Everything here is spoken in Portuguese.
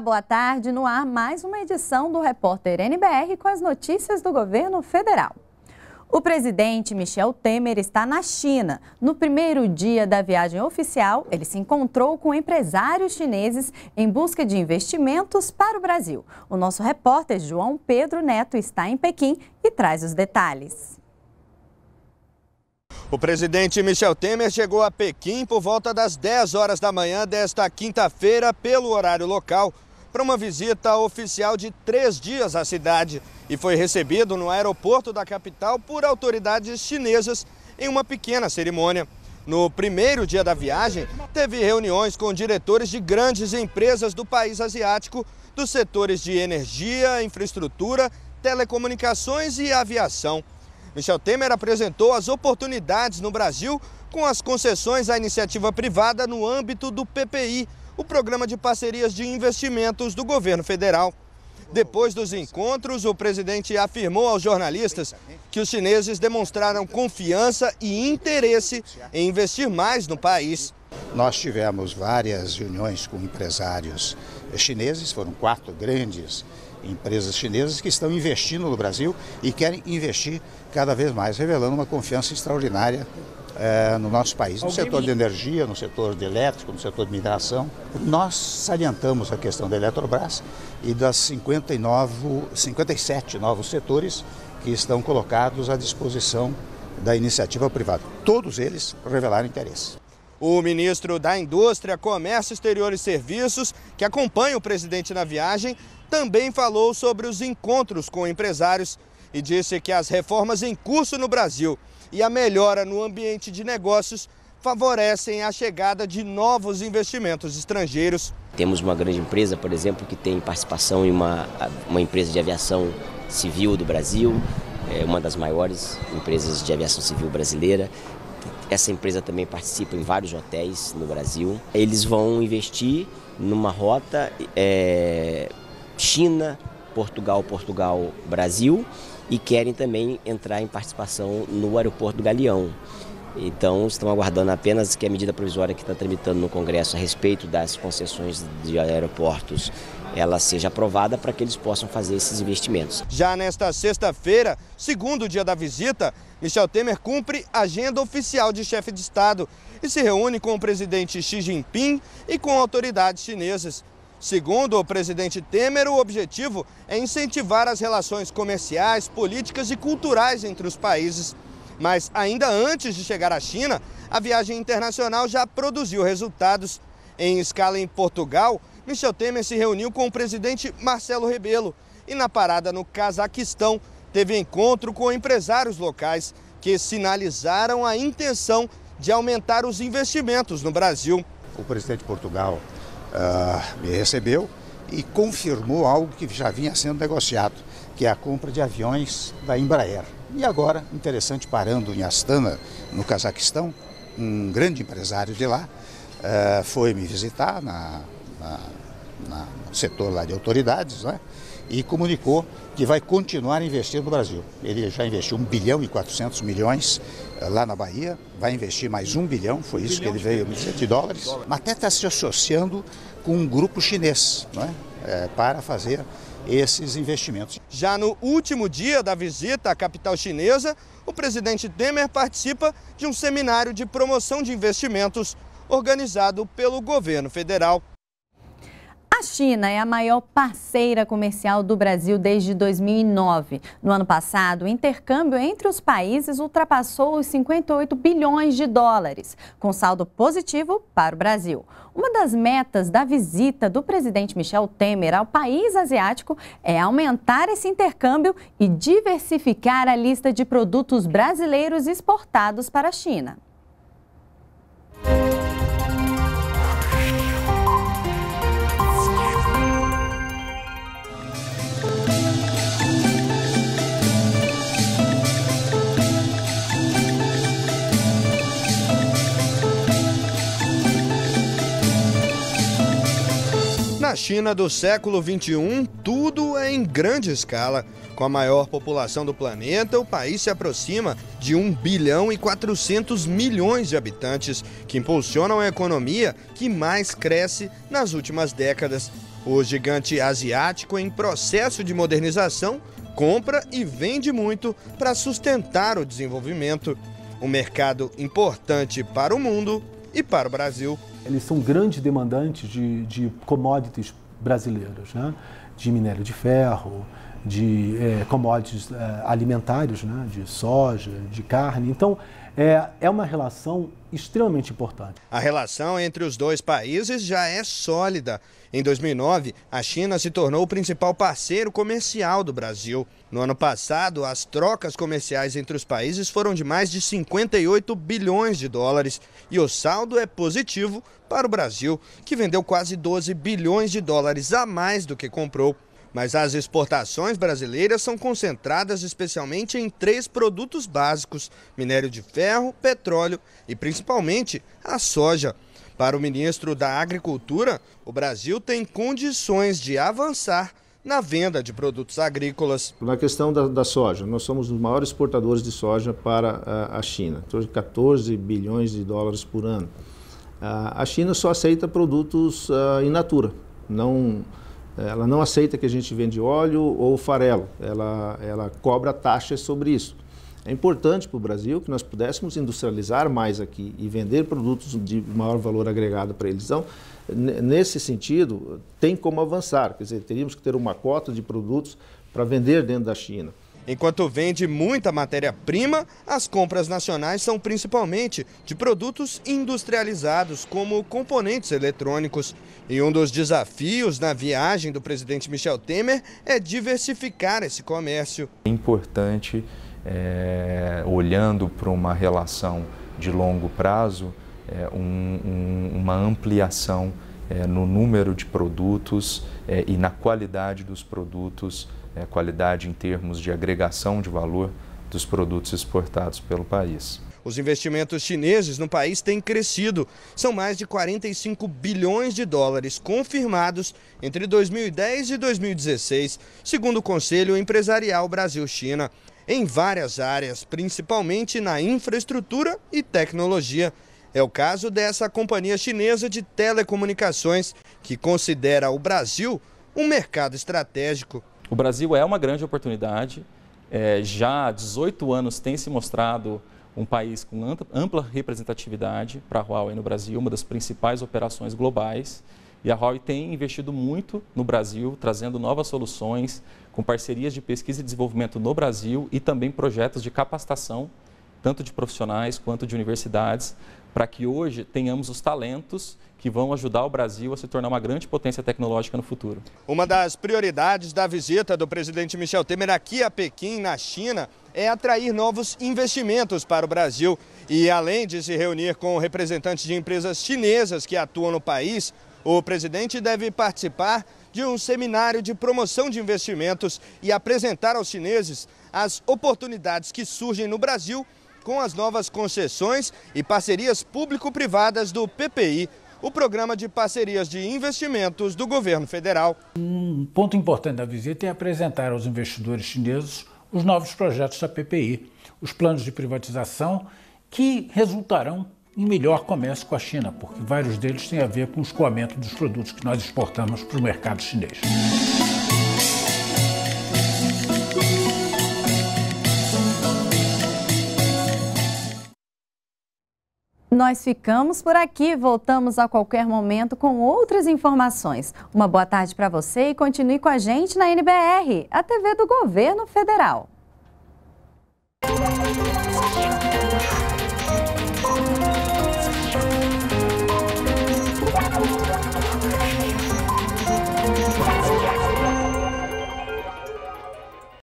Boa tarde. No ar, mais uma edição do Repórter NBR com as notícias do governo federal. O presidente Michel Temer está na China. No primeiro dia da viagem oficial, ele se encontrou com empresários chineses em busca de investimentos para o Brasil. O nosso repórter João Pedro Neto está em Pequim e traz os detalhes. O presidente Michel Temer chegou a Pequim por volta das 10 horas da manhã desta quinta-feira, pelo horário local, para uma visita oficial de três dias à cidade e foi recebido no aeroporto da capital por autoridades chinesas em uma pequena cerimônia. No primeiro dia da viagem, teve reuniões com diretores de grandes empresas do país asiático dos setores de energia, infraestrutura, telecomunicações e aviação. Michel Temer apresentou as oportunidades no Brasil com as concessões à iniciativa privada no âmbito do PPI, o Programa de Parcerias de Investimentos do Governo Federal. Depois dos encontros, o presidente afirmou aos jornalistas que os chineses demonstraram confiança e interesse em investir mais no país. Nós tivemos várias reuniões com empresários chineses, foram quatro grandes empresas chinesas que estão investindo no Brasil e querem investir cada vez mais, revelando uma confiança extraordinária é, no nosso país, no setor de energia, no setor de elétrico, no setor de migração. Nós salientamos a questão da Eletrobras e das 59, 57 novos setores que estão colocados à disposição da iniciativa privada. Todos eles revelaram interesse. O ministro da Indústria, Comércio Exterior e Serviços, que acompanha o presidente na viagem, também falou sobre os encontros com empresários e disse que as reformas em curso no Brasil e a melhora no ambiente de negócios favorecem a chegada de novos investimentos estrangeiros. Temos uma grande empresa, por exemplo, que tem participação em uma, uma empresa de aviação civil do Brasil, é uma das maiores empresas de aviação civil brasileira. Essa empresa também participa em vários hotéis no Brasil. Eles vão investir numa rota é, China, Portugal, Portugal, Brasil e querem também entrar em participação no aeroporto do Galeão. Então, estão aguardando apenas que a medida provisória que está tramitando no Congresso a respeito das concessões de aeroportos ela seja aprovada para que eles possam fazer esses investimentos. Já nesta sexta-feira, segundo dia da visita, Michel Temer cumpre agenda oficial de chefe de Estado e se reúne com o presidente Xi Jinping e com autoridades chinesas. Segundo o presidente Temer, o objetivo é incentivar as relações comerciais, políticas e culturais entre os países. Mas ainda antes de chegar à China, a viagem internacional já produziu resultados. Em escala em Portugal, Michel Temer se reuniu com o presidente Marcelo Rebelo e na parada no Cazaquistão teve encontro com empresários locais que sinalizaram a intenção de aumentar os investimentos no Brasil. O presidente de Portugal uh, me recebeu e confirmou algo que já vinha sendo negociado, que é a compra de aviões da Embraer. E agora, interessante, parando em Astana, no Cazaquistão, um grande empresário de lá uh, foi me visitar na, na, na, no setor lá de autoridades, né? e comunicou que vai continuar investindo no Brasil. Ele já investiu 1 bilhão e 400 milhões eh, lá na Bahia, vai investir mais 1 bilhão, foi isso que ele veio dizer, de dólares, mas até está se associando com um grupo chinês não é? É, para fazer esses investimentos. Já no último dia da visita à capital chinesa, o presidente Temer participa de um seminário de promoção de investimentos organizado pelo governo federal. China é a maior parceira comercial do Brasil desde 2009. No ano passado, o intercâmbio entre os países ultrapassou os 58 bilhões de dólares, com saldo positivo para o Brasil. Uma das metas da visita do presidente Michel Temer ao país asiático é aumentar esse intercâmbio e diversificar a lista de produtos brasileiros exportados para a China. China do século XXI, tudo é em grande escala. Com a maior população do planeta, o país se aproxima de 1 bilhão e 400 milhões de habitantes, que impulsionam a economia que mais cresce nas últimas décadas. O gigante asiático, em processo de modernização, compra e vende muito para sustentar o desenvolvimento. Um mercado importante para o mundo e para o Brasil. Eles são grandes demandantes de, de commodities brasileiras, né? de minério de ferro, de é, commodities é, alimentares, né? de soja, de carne. Então, é, é uma relação extremamente importante. A relação entre os dois países já é sólida. Em 2009, a China se tornou o principal parceiro comercial do Brasil. No ano passado, as trocas comerciais entre os países foram de mais de 58 bilhões de dólares e o saldo é positivo para o Brasil, que vendeu quase 12 bilhões de dólares a mais do que comprou. Mas as exportações brasileiras são concentradas especialmente em três produtos básicos: minério de ferro, petróleo e principalmente a soja. Para o ministro da Agricultura, o Brasil tem condições de avançar na venda de produtos agrícolas. Na questão da, da soja, nós somos os maiores exportadores de soja para a, a China, 14 bilhões de dólares por ano. A, a China só aceita produtos uh, in natura, não ela não aceita que a gente vende óleo ou farelo, ela, ela cobra taxas sobre isso. É importante para o Brasil que nós pudéssemos industrializar mais aqui e vender produtos de maior valor agregado para eles. Então, nesse sentido, tem como avançar, quer dizer, teríamos que ter uma cota de produtos para vender dentro da China. Enquanto vende muita matéria-prima, as compras nacionais são principalmente de produtos industrializados, como componentes eletrônicos. E um dos desafios na viagem do presidente Michel Temer é diversificar esse comércio. É importante, é, olhando para uma relação de longo prazo, é, um, um, uma ampliação é, no número de produtos é, e na qualidade dos produtos é, qualidade em termos de agregação de valor dos produtos exportados pelo país. Os investimentos chineses no país têm crescido. São mais de 45 bilhões de dólares confirmados entre 2010 e 2016, segundo o Conselho Empresarial Brasil-China, em várias áreas, principalmente na infraestrutura e tecnologia. É o caso dessa companhia chinesa de telecomunicações, que considera o Brasil um mercado estratégico. O Brasil é uma grande oportunidade. É, já há 18 anos tem se mostrado um país com ampla representatividade para a Huawei no Brasil, uma das principais operações globais. E a Huawei tem investido muito no Brasil, trazendo novas soluções, com parcerias de pesquisa e desenvolvimento no Brasil e também projetos de capacitação, tanto de profissionais quanto de universidades, para que hoje tenhamos os talentos que vão ajudar o Brasil a se tornar uma grande potência tecnológica no futuro. Uma das prioridades da visita do presidente Michel Temer aqui a Pequim, na China, é atrair novos investimentos para o Brasil. E além de se reunir com representantes de empresas chinesas que atuam no país, o presidente deve participar de um seminário de promoção de investimentos e apresentar aos chineses as oportunidades que surgem no Brasil com as novas concessões e parcerias público-privadas do PPI, o Programa de Parcerias de Investimentos do Governo Federal. Um ponto importante da visita é apresentar aos investidores chineses os novos projetos da PPI, os planos de privatização que resultarão em melhor comércio com a China, porque vários deles têm a ver com o escoamento dos produtos que nós exportamos para o mercado chinês. Nós ficamos por aqui, voltamos a qualquer momento com outras informações. Uma boa tarde para você e continue com a gente na NBR, a TV do Governo Federal.